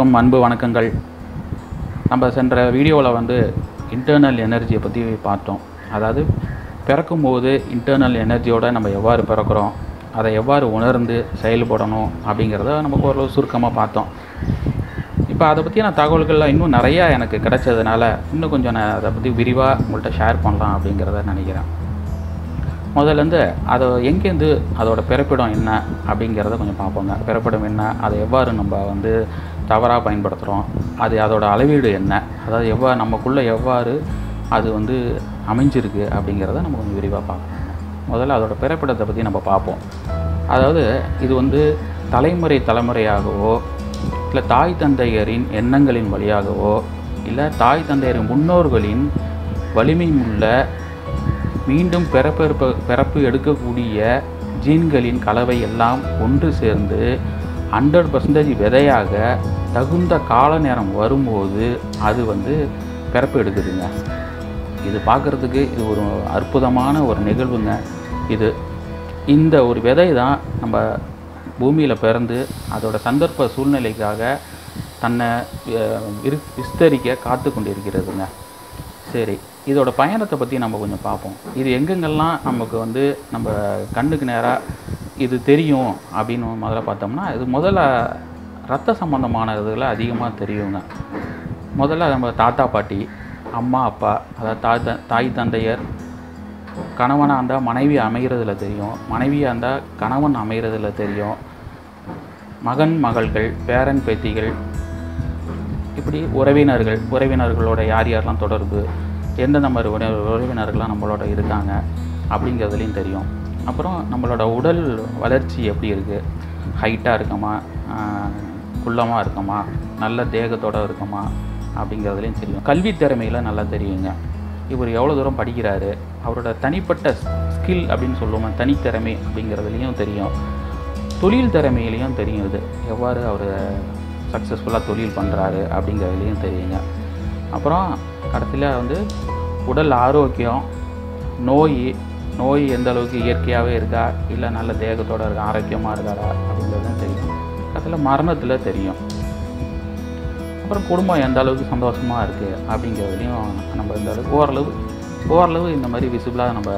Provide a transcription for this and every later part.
அனைவருக்கும் அன்பு வணக்கங்கள். நம்ம சென்ற வீடியோவில் வந்து இன்டர்னல் எனர்ஜியை பற்றி பார்த்தோம். அதாவது பிறக்கும்போது இன்டர்னல் எனர்ஜியோடு நம்ம எவ்வாறு பிறக்கிறோம் அதை எவ்வாறு உணர்ந்து செயல்படணும் அப்படிங்கிறத நம்ம ஓரளவு சுருக்கமாக பார்த்தோம். இப்போ அதை பற்றியான தகவல்கள்லாம் இன்னும் நிறையா எனக்கு கிடைச்சதுனால இன்னும் கொஞ்சம் நான் அதை பற்றி விரிவாக உங்கள்கிட்ட ஷேர் பண்ணலாம் அப்படிங்கிறத நினைக்கிறேன். முதல்லேருந்து அதை எங்கேருந்து அதோடய பிறப்பிடம் என்ன அப்படிங்கிறத கொஞ்சம் பார்ப்போங்க. பிறப்பிடம் என்ன அதை எவ்வாறு நம்ம வந்து தவறாக பயன்படுத்துகிறோம் அது அதோடய அளவீடு என்ன அதாவது எவ்வாறு நமக்குள்ளே எவ்வாறு அது வந்து அமைஞ்சிருக்கு அப்படிங்கிறத நம்ம கொஞ்சம் விரிவாக பார்க்கணும் முதல்ல அதோட பிறப்பிடத்தை பற்றி நம்ம பார்ப்போம். அதாவது இது வந்து தலைமுறை தலைமுறையாகவோ இல்லை தாய் தந்தையரின் எண்ணங்களின் வழியாகவோ இல்லை தாய் தந்தையரின் முன்னோர்களின் வலிமையுள்ள உள்ள மீண்டும் பிறப்பு பிறப்பு எடுக்கக்கூடிய ஜீன்களின் கலவை எல்லாம் ஒன்று சேர்ந்து ஹண்ட்ரட் பர்சன்டேஜ் விதையாக தகுந்த கால நேரம் வரும்போது அது வந்து பிறப்பு எடுக்குதுங்க. இது பார்க்குறதுக்கு இது ஒரு அற்புதமான ஒரு நிகழ்வுங்க. இது இந்த ஒரு விதை தான் நம்ம பூமியில் பிறந்து அதோட சந்தர்ப்ப சூழ்நிலைக்காக தன்னை விஸ்தரிக்க காத்து கொண்டிருக்கிறதுங்க சரி. இதோட பயணத்தை பற்றி நம்ம கொஞ்சம் பார்ப்போம். இது எங்கெங்கெல்லாம் நமக்கு வந்து நம்ம கண்ணுக்கு நேராக இது தெரியும் அப்படின்னு முதல்ல பார்த்தோம்னா இது முதல்ல ரத்த சம்மந்தமான இதில் அதிகமாக தெரியுங்க. முதல்ல நம்ம தாத்தா பாட்டி அம்மா அப்பா அதாவது தாய் த தாய் தந்தையர் கணவனாக இருந்தால் மனைவி அமைகிறதுல தெரியும். மனைவியாக இருந்தால் கணவன் அமைகிறதுல தெரியும். மகன் மகள்கள் பேரன் பேத்திகள் இப்படி உறவினர்கள் உறவினர்களோட யார் யாரெல்லாம் தொடர்பு எந்தெந்த மாதிரி உற- உறவினர்கள்லாம் நம்மளோட இருக்காங்க அப்படிங்கிறதுலையும் தெரியும். அப்புறம் நம்மளோட உடல் வளர்ச்சி எப்படி இருக்குது ஹைட்டாக இருக்கமா? குள்ளமாக இருக்கமா? நல்ல தேகத்தோடு இருக்கமா? அப்படிங்கிறதுலையும் தெரியும். கல்வி திறமையில் நல்லா தெரியுங்க. இவர் எவ்வளோ தூரம் படிக்கிறாரு? அவரோட தனிப்பட்ட ஸ்கில் அப்படின்னு சொல்லுவோம்? தனித்திறமை அப்படிங்கிறதுலையும் தெரியும். தொழில் திறமையிலையும் தெரியும் இது. எவ்வாறு அவர் சக்ஸஸ்ஃபுல்லாக தொழில் பண்ணுறாரு அப்படிங்கிறதுலையும் தெரியுங்க. அப்புறம் கடைசியில் வந்து உடல் ஆரோக்கியம் நோய் நோய் எந்த அளவுக்கு இயற்கையாகவே இருக்கா இல்லை நல்ல தேகத்தோடு இருக்கா ஆரோக்கியமாக இருக்காரா அப்படிங்கிறதும் தெரியும். கடைசியில் மரணத்தில் தெரியும். அப்புறம் குடும்பம் எந்த அளவுக்கு சந்தோஷமாக இருக்குது அப்படிங்கிறதுலையும் நம்ம இந்த அளவுக்கு ஓரளவு ஓரளவு இந்த மாதிரி விசிபிளாக நம்ம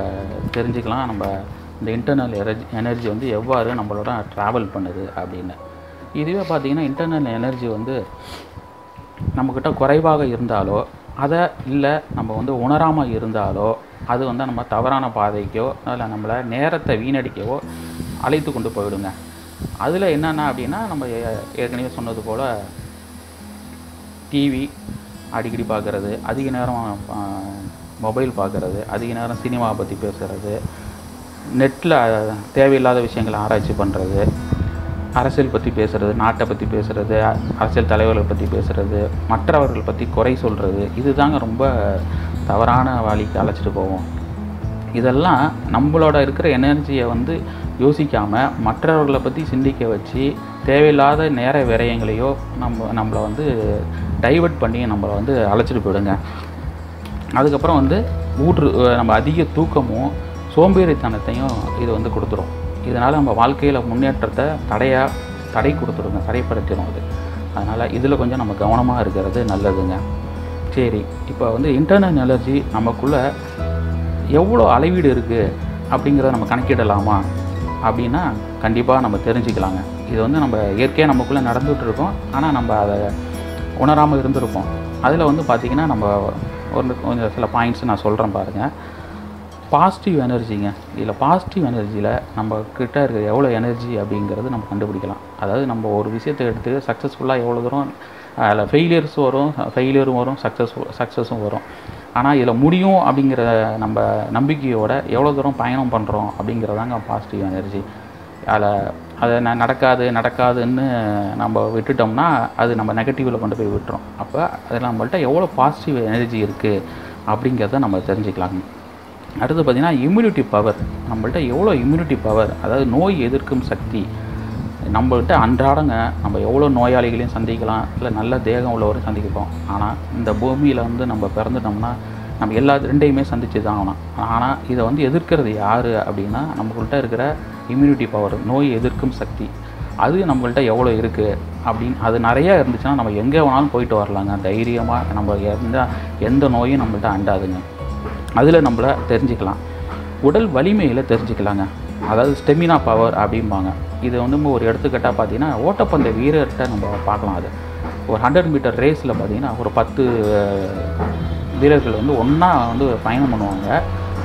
தெரிஞ்சுக்கலாம். நம்ம இந்த இன்டர்னல் எனர்ஜி எனர்ஜி வந்து எவ்வாறு நம்மளோட ட்ராவல் பண்ணுது அப்படின்னு. இதுவே பார்த்திங்கன்னா இன்டர்னல் எனர்ஜி வந்து நம்மக்கிட்ட குறைவாக இருந்தாலோ அதை இல்லை நம்ம வந்து உணராமல் இருந்தாலோ அது வந்து நம்ம தவறான பாதைக்கோ இல்லை நம்மளை நேரத்தை வீணடிக்கவோ அழைத்து கொண்டு போயிடுங்க. அதில் என்னென்ன அப்படின்னா நம்ம ஏ- ஏற்கனவே சொன்னது போல் டிவி அடிக்கடி பார்க்குறது அதிக நேரம் மொபைல் பார்க்குறது அதிக நேரம் சினிமாவை பற்றி பேசுகிறது நெட்டில் தேவையில்லாத விஷயங்களை ஆராய்ச்சி பண்ணுறது அரசியல் பற்றி பேசுகிறது நாட்டை பற்றி பேசுகிறது அரசியல் தலைவர்களை பற்றி பேசுகிறது மற்றவர்கள் பற்றி குறை சொல்கிறது இதுதாங்க ரொம்ப தவறான வழிக்கு அழைச்சிட்டு போவோம். இதெல்லாம் நம்மளோட இருக்கிற எனர்ஜியை வந்து யோசிக்காமல் மற்றவர்களை பற்றி சிந்திக்க வச்சு தேவையில்லாத நேர விரயங்களையோ நம்ம நம்மளை வந்து டைவர்ட் பண்ணி நம்மளை வந்து அழைச்சிட்டு போயிடுங்க. அதுக்கப்புறம் வந்து ஊற்று நம்ம அதிக தூக்கமும் சோம்பேறித்தனத்தையும் இது வந்து கொடுத்துரும். இதனால் நம்ம வாழ்க்கையில் முன்னேற்றத்தை தடையாக தடை கொடுத்துருங்க தடைப்படுத்திடும் அது. அதனால் இதில் கொஞ்சம் நம்ம கவனமாக இருக்கிறது நல்லதுங்க. சரி இப்போ வந்து இன்டர்னல் எனர்ஜி நமக்குள்ளே எவ்வளோ அளவீடு இருக்குது அப்படிங்கிறத நம்ம கணக்கிடலாமா? அப்படின்னா கண்டிப்பாக நம்ம தெரிஞ்சுக்கலாங்க. இது வந்து நம்ம இயற்கையாக நமக்குள்ளே நடந்துகிட்ருக்கோம் ஆனால் நம்ம அதை உணராமல் இருந்திருப்போம். அதில் வந்து பார்த்திங்கன்னா நம்ம ஒரு கொஞ்சம் சில பாயிண்ட்ஸ் நான் சொல்கிறேன் பாருங்கள் பாசிட்டிவ் எனர்ஜிங்க இதில் பாசிட்டிவ் எனர்ஜியில் நம்ம கிட்ட இருக்கிற எவ்வளோ எனர்ஜி அப்படிங்கிறது நம்ம கண்டுபிடிக்கலாம். அதாவது நம்ம ஒரு விஷயத்தை எடுத்து சக்ஸஸ்ஃபுல்லாக எவ்வளோ தூரம் அதில் ஃபெயிலியர்ஸ் வரும் ஃபெயிலியரும் வரும் சக்ஸஸ்ஃபுல் சக்ஸஸும் வரும். ஆனால் இதில் முடியும் அப்படிங்கிற நம்ம நம்பிக்கையோட எவ்வளோ தூரம் பயணம் பண்ணுறோம் அப்படிங்கிறதாங்க பாசிட்டிவ் எனர்ஜி அதில் அதை ந- நடக்காது நடக்காதுன்னு நம்ம விட்டுட்டோம்னா அது நம்ம நெகட்டிவில் கொண்டு போய் விட்டுரும். அப்போ அதில் நம்மள்ட்ட எவ்வளோ பாசிட்டிவ் எனர்ஜி இருக்குது அப்படிங்கிறத நம்ம தெரிஞ்சுக்கலாங்க. அடுத்து பார்த்திங்கன்னா இம்யூனிட்டி பவர் நம்மள்கிட்ட எவ்வளோ இம்யூனிட்டி பவர் அதாவது நோய் எதிர்க்கும் சக்தி. நம்மள்கிட்ட அன்றாடங்க நம்ம எவ்வளோ நோயாளிகளையும் சந்திக்கலாம். இல்லை நல்ல தேகம் உள்ளவரையும் சந்திக்கிறோம் ஆனால் இந்த பூமியில் வந்து நம்ம பிறந்துட்டோம்னா நம்ம எல்லா ரெண்டையுமே சந்திச்சு தான் ஆகணும். ஆனால் இதை வந்து எதிர்க்கிறது யார் அப்படின்னா நம்மள்கிட்ட இருக்கிற இம்யூனிட்டி பவர் நோய் எதிர்க்கும் சக்தி. அது நம்மள்கிட்ட எவ்வளோ இருக்குது அப்படின்னு அது நிறையா இருந்துச்சுன்னா நம்ம எங்கே வேணாலும் போயிட்டு வரலாங்க. தைரியமாக நம்ம எந்த எந்த நோயும் நம்மள்கிட்ட அண்டாதுங்க. அதில் நம்மள தெரிஞ்சுக்கலாம். உடல் வலிமையில் தெரிஞ்சுக்கலாங்க. அதாவது ஸ்டெமினா பவர் அப்படிம்பாங்க. இது வந்து நம்ம ஒரு எடுத்துக்கிட்டால் பார்த்தீங்கன்னா ஓட்டப்பந்தய வீரர்கிட்ட நம்ம பார்க்கலாம் அது. ஒரு ஹண்ட்ரட் மீட்டர் ரேஸில் பார்த்தீங்கன்னா ஒரு பத்து வீரர்கள் வந்து ஒன்றா வந்து பயணம் பண்ணுவாங்க.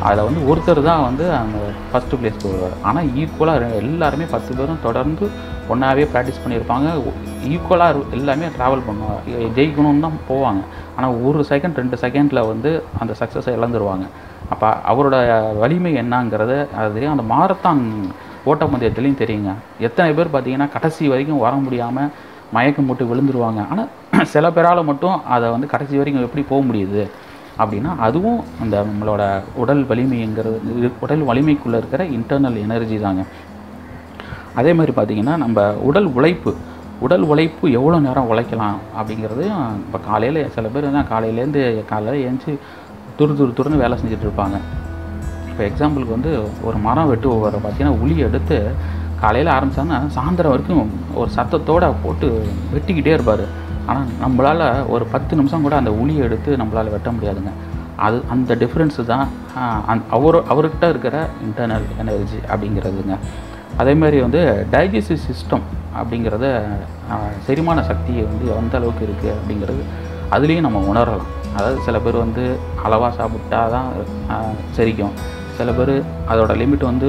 அதில் வந்து ஒருத்தர் தான் வந்து அந்த ஃபஸ்ட்டு பிளேஸ் போடுவார் ஆனால் ஈக்குவலாக எல்லாருமே பத்து பேரும் தொடர்ந்து ஒன்றாவே ப்ராக்டிஸ் பண்ணியிருப்பாங்க. ஈக்குவலாக எல்லாமே ட்ராவல் பண்ணுவாங்க. ஜெயிக்கணும்னு தான் போவாங்க. ஆனால் ஒரு செகண்ட் ரெண்டு செகண்டில் வந்து அந்த சக்ஸஸை இழந்துருவாங்க. அப்போ அவரோட வலிமை என்னங்கிறத அது தெரியும் அந்த மாரத்தான் ஓட்டப்பந்தயத்துலேயும் தெரியுங்க. எத்தனை பேர் பார்த்தீங்கன்னா கடைசி வரைக்கும் வர முடியாமல் மயக்கம் போட்டு விழுந்துருவாங்க. ஆனால் சில பேரால் மட்டும் அதை வந்து கடைசி வரைக்கும் எப்படி போக முடியுது? அப்படின்னா அதுவும் அந்த நம்மளோட உடல் வலிமைங்கிறது உடல் வலிமைக்குள்ளே இருக்கிற இன்டர்னல் எனர்ஜி தாங்க. அதே மாதிரி பார்த்திங்கன்னா நம்ம உடல் உழைப்பு உடல் உழைப்பு எவ்வளோ நேரம் உழைக்கலாம் அப்படிங்கிறது இப்போ காலையில் சில பேர் தான் காலையிலேருந்து காலையில் ஏஞ்சி துரு துரு துருன்னு வேலை செஞ்சுட்டு இருப்பாங்க இப்போ எக்ஸாம்பிளுக்கு வந்து ஒரு மரம் வெட்டு ஒவ்வொரு பார்த்தீங்கன்னா உளி எடுத்து காலையில் ஆரம்பித்தாங்கன்னா சாயந்தரம் வரைக்கும் ஒரு சத்தத்தோடு போட்டு வெட்டிக்கிட்டே இருப்பார். ஆனால் நம்மளால் ஒரு பத்து நிமிஷம் கூட அந்த உளியை எடுத்து நம்மளால் வெட்ட முடியாதுங்க. அது அந்த டிஃப்ரென்ஸு தான் அந் அவர் அவர்கிட்ட இருக்கிற இன்டர்னல் எனர்ஜி அப்படிங்கிறதுங்க. அதே மாதிரி வந்து டைஜஸ்டிவ் சிஸ்டம் அப்படிங்கிறத செரிமான சக்தியை வந்து எந்த அளவுக்கு இருக்குது அப்படிங்கிறது அதுலேயும் நம்ம உணரலாம். அதாவது சில பேர் வந்து அளவாக சாப்பிட்டா தான் செரிக்கும். சில பேர் அதோடய லிமிட் வந்து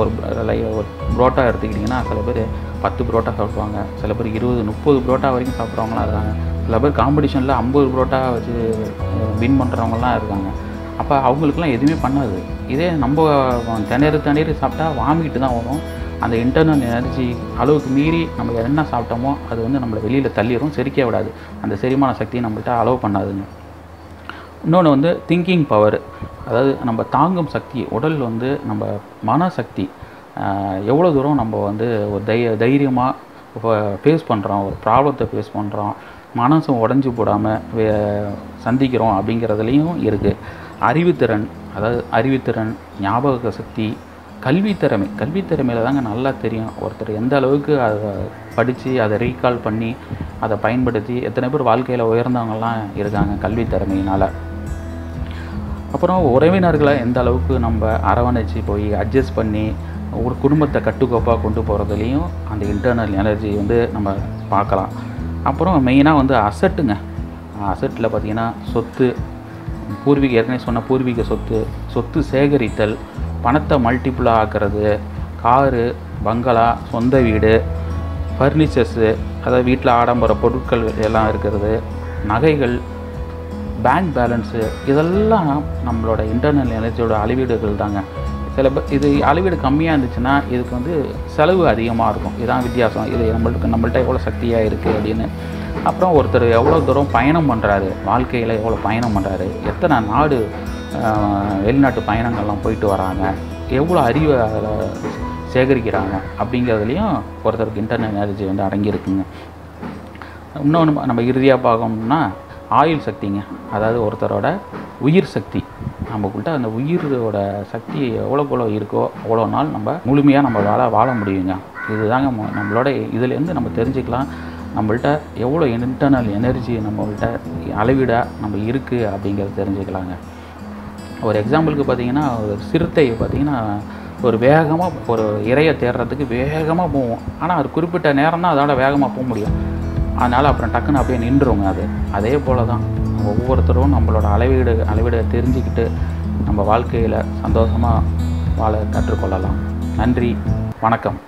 ஒரு லை ஒரு புரோட்டா எடுத்துக்கிட்டிங்கன்னா சில பேர் பத்து புரோட்டா சாப்பிடுவாங்க. சில பேர் இருபது முப்பது புரோட்டா வரைக்கும் சாப்பிட்றவங்களாம் இருக்காங்க. சில பேர் காம்படிஷனில் ஐம்பது புரோட்டா வச்சு வின் பண்ணுறவங்களாம் இருக்காங்க. அப்போ அவங்களுக்குலாம் எதுவுமே பண்ணாது. இதே நம்ம திணறு திணறி சாப்பிட்டா வாமிட்டு தான் வரும். அந்த இன்டர்னல் எனர்ஜி அளவுக்கு மீறி நம்ம என்ன சாப்பிட்டோமோ அது வந்து நம்மளை வெளியில் தள்ளிடும் செரிக்க விடாது. அந்த செரிமான சக்தியை நம்மள்கிட்ட அலோவ் பண்ணாதுங்க. இன்னொன்று வந்து திங்கிங் பவர் அதாவது நம்ம தாங்கும் சக்தி உடல் வந்து நம்ம மனசக்தி. எவ்வளோ தூரம் நம்ம வந்து ஒரு தைய தைரியமாக இப்போ ஃபேஸ் பண்ணுறோம் ஒரு ப்ராப்ளத்தை ஃபேஸ் பண்ணுறோம் மனசும் உடஞ்சி போடாமல் சந்திக்கிறோம் அப்படிங்கிறதுலையும் இருக்குது அறிவுத்திறன் அதாவது அறிவுத்திறன் ஞாபக சக்தி கல்வித்திறமை. கல்வித்திறமையில் தாங்க நல்லா தெரியும். ஒருத்தர் எந்த அளவுக்கு அதை படித்து அதை ரீகால் பண்ணி அதை பயன்படுத்தி எத்தனை பேர் வாழ்க்கையில் உயர்ந்தவங்கலாம் இருக்காங்க கல்வித்திறமையினால். அப்புறம் உறவினர்களை எந்த அளவுக்கு நம்ம அரவணைச்சு போய் அட்ஜஸ்ட் பண்ணி ஒரு குடும்பத்தை கட்டுக்கோப்பாக கொண்டு போகிறதுலையும் அந்த இன்டர்னல் எனர்ஜி வந்து நம்ம பார்க்கலாம். அப்புறம் மெயினாக வந்து அசட்டுங்க அசட்டில் பார்த்திங்கன்னா சொத்து பூர்வீக ஏற்கனவே சொன்ன பூர்வீக சொத்து சொத்து சேகரித்தல் பணத்தை மல்டிப்புளாக ஆக்கிறது காரு பங்களா சொந்த வீடு ஃபர்னிச்சர்ஸு அதாவது வீட்டில் ஆடம்பர பொருட்கள் எல்லாம் இருக்கிறது நகைகள் பேங்க் பேலன்ஸு இதெல்லாம் நம்மளோட இன்டர்னல் எனர்ஜியோட அளவீடுகள் தாங்க. சில பேர் இது அளவீடு கம்மியாக இருந்துச்சுன்னா இதுக்கு வந்து செலவு அதிகமாக இருக்கும். இதுதான் வித்தியாசம். இது நம்மளுக்கு நம்மள்ட்ட எவ்வளோ சக்தியாக இருக்குது அப்படின்னு. அப்புறம் ஒருத்தர் எவ்வளோ தூரம் பயணம் பண்ணுறாரு வாழ்க்கையில் எவ்வளோ பயணம் பண்ணுறாரு எத்தனை நாடு வெளிநாட்டு பயணங்கள்லாம் போயிட்டு வராங்க எவ்வளோ அறிவை அதில் சேகரிக்கிறாங்க அப்படிங்கிறதுலையும் ஒருத்தருக்கு இன்டர்னல் எனர்ஜி வந்து அடங்கியிருக்குங்க. இன்னொன்று நம்ம இறுதியாக பார்க்கணும்னா ஆயுள் சக்திங்க. அதாவது ஒருத்தரோட உயிர் சக்தி. நம்மக்கிட்ட அந்த உயிரோட சக்தி எவ்வளோக்கு எவ்வளோ இருக்கோ அவ்வளோ நாள் நம்ம முழுமையாக நம்ம வாழ வாழ முடியுங்க. இதுதாங்க நம்மளோட இதுலேருந்து நம்ம தெரிஞ்சுக்கலாம். நம்மள்ட்ட எவ்வளோ இன்டர்னல் எனர்ஜி நம்மள்ட்ட அளவீடாக நம்ம இருக்குது அப்படிங்கிறத தெரிஞ்சுக்கலாங்க. ஒரு எக்ஸாம்பிளுக்கு பார்த்தீங்கன்னா ஒரு சிறுத்தை பார்த்திங்கன்னா ஒரு வேகமாக ஒரு இறையை தேடுறதுக்கு வேகமாக போவோம். ஆனால் அது குறிப்பிட்ட நேரம் தான் அதோட வேகமாக போக முடியும். அதனால் அப்புறம் டக்குன்னு அப்படியே நின்றுருங்க அது. அதே போல் தான் ஒவ்வொருத்தரும் நம்மளோட அளவீடு அளவீடை தெரிஞ்சுக்கிட்டு நம்ம வாழ்க்கையில் சந்தோஷமாக வாழ கற்றுக்கொள்ளலாம். நன்றி. வணக்கம்.